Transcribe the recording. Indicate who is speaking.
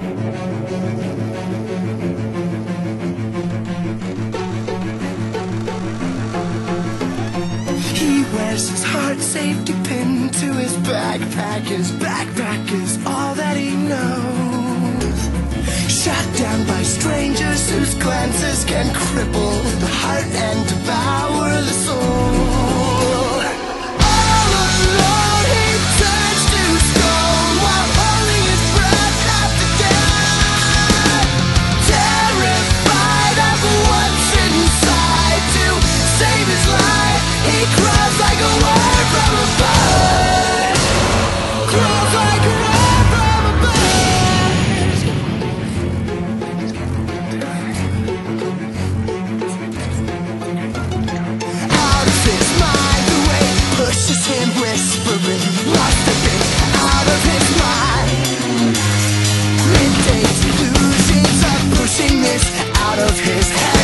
Speaker 1: He wears his heart safety pin to his backpack. His backpack is all that he knows. Shot down by strangers whose glances can cripple the heart and devour out of his mind, the way pushes him, whispering, like the face, out of his mind. Pushing this out of his head.